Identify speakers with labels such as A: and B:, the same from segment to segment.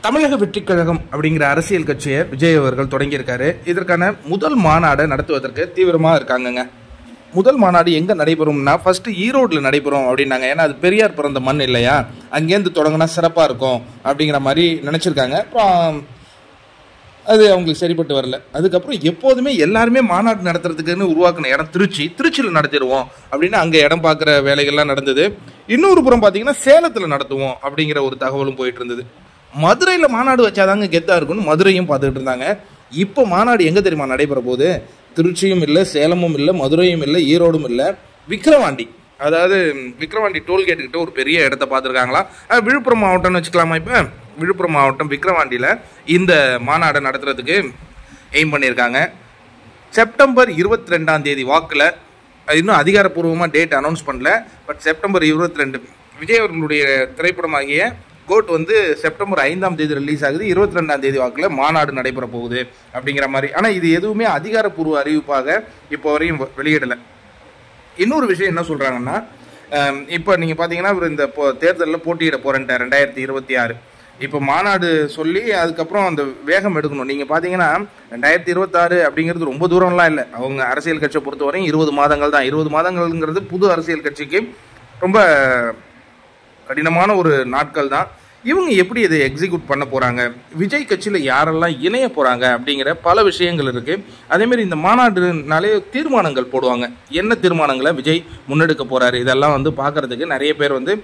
A: தமிழக வெற்றிக் கழகம் அப்படிங்கிற அரசியல் கட்சியை விஜய் அவர்கள் தொடங்கியிருக்காரு. இதற்கான முதல் மாநாடை நடத்துவதற்கு தீவிரமா இருக்காங்கங்க. முதல் மாநாடு எங்க நடைபெறும்னா ஃபர்ஸ்ட் ஈரோட்ல நடைபெறும் அப்படின்னாங்க. ஏன்னா அது பெரியார் பிறந்த மண் இல்லையா? அங்கேருந்து தொடங்கினா சிறப்பா இருக்கும் அப்படிங்கிற மாதிரி நினைச்சிருக்காங்க. அப்புறம் அது அவங்களுக்கு சரிப்பட்டு வரல. அதுக்கப்புறம் எப்போதுமே எல்லாருமே மாநாடு நடத்துறதுக்குன்னு உருவாக்கின இடம் திருச்சி. திருச்சியில் நடத்திடுவோம் அப்படின்னு அங்கே இடம் பார்க்குற வேலைகள்லாம் நடந்தது. இன்னொரு புறம் பார்த்தீங்கன்னா சேலத்தில் நடத்துவோம் அப்படிங்கிற ஒரு தகவலும் போயிட்டு இருந்தது. மதுரையில் மாநாடு வச்சாதாங்க கெத்தாக இருக்கும்னு மதுரையும் பார்த்துக்கிட்டு இருந்தாங்க. இப்போ மாநாடு எங்கே தெரியுமா நடைபெற போகுது? திருச்சியும் இல்லை சேலமும் இல்லை மதுரையும் இல்லை ஈரோடும் இல்லை. விக்ரவாண்டி அதாவது விக்ரவாண்டி டோல்கேட்டுக்கிட்ட ஒரு பெரிய இடத்த பார்த்துருக்காங்களா? விழுப்புரம் மாவட்டம்னு வச்சுக்கலாமா இப்போ? விழுப்புரம் மாவட்டம் விக்ரவாண்டியில் இந்த மாநாடை நடத்துறதுக்கு எய்ம் பண்ணியிருக்காங்க. செப்டம்பர் இருபத்தி ரெண்டாம் தேதி வாக்கில் இன்னும் அதிகாரப்பூர்வமாக டேட் அனௌன்ஸ் பண்ணல பட் செப்டம்பர் இருபத்தி ரெண்டு விஜய் அவர்களுடைய திரைப்படமாகிய கோட் வந்து செப்டம்பர் ஐந்தாம் தேதி ரிலீஸ் ஆகுது. இருபத்தி ரெண்டாம் தேதி வாக்கில் மாநாடு நடைபெற போகுது அப்படிங்கிற மாதிரி. ஆனால் இது எதுவுமே அதிகாரப்பூர்வ அறிவிப்பாக இப்போ வரையும் வெளியிடலை. இன்னொரு விஷயம் என்ன சொல்கிறாங்கன்னா இப்போ நீங்கள் பார்த்தீங்கன்னா இவர் இந்த போ- தேர்தலில் போட்டியிட போகிறேன்ட்டார் ரெண்டாயிரத்தி இருபத்தி ஆறு. இப்போ மாநாடு சொல்லி அதுக்கப்புறம் அந்த வேகம் எடுக்கணும். நீங்கள் பார்த்தீங்கன்னா ரெண்டாயிரத்தி இருபத்தாறு அப்படிங்கிறது ரொம்ப தூரம்லாம் இல்லை. அவங்க அரசியல் கட்சியை பொறுத்தவரையும் இருபது மாதங்கள் தான். இருபது மாதங்கள்ங்கிறது புது அரசியல் கட்சிக்கு ரொம்ப கடினமான ஒரு நாட்கள் தான். இவங்க எப்படி இதை எக்ஸிக்யூட் பண்ண போகிறாங்க விஜய் கட்சியில் யாரெல்லாம் இணைய போகிறாங்க அப்படிங்கிற பல விஷயங்கள் இருக்குது அதேமாரி இந்த மாநாடுனாலே தீர்மானங்கள் போடுவாங்க. என்ன தீர்மானங்களை விஜய் முன்னெடுக்க போகிறாரு இதெல்லாம் வந்து பார்க்கறதுக்கு நிறைய பேர் வந்து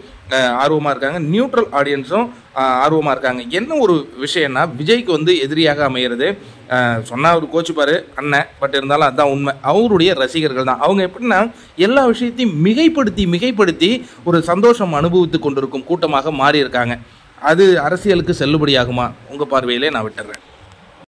A: ஆர்வமாக இருக்காங்க. நியூட்ரல் ஆடியன்ஸும் ஆர்வமாக இருக்காங்க. என்ன ஒரு விஷயம்னா விஜய்க்கு வந்து எதிரியாக அமையிறது சொன்னால் அவர் கோச்சுப்பார் அண்ணன் பட் இருந்தாலும் அதுதான் உண்மை. அவருடைய ரசிகர்கள் தான். அவங்க எப்படின்னா எல்லா விஷயத்தையும் மிகைப்படுத்தி மிகைப்படுத்தி ஒரு சந்தோஷம் அனுபவித்து கொண்டிருக்கும் கூட்டமாக மாறி இருக்காங்க அது அரசியலுக்கு செல்லுபடியாகுமா? உங்கள் பார்வையிலே நான் விட்டுறேன்.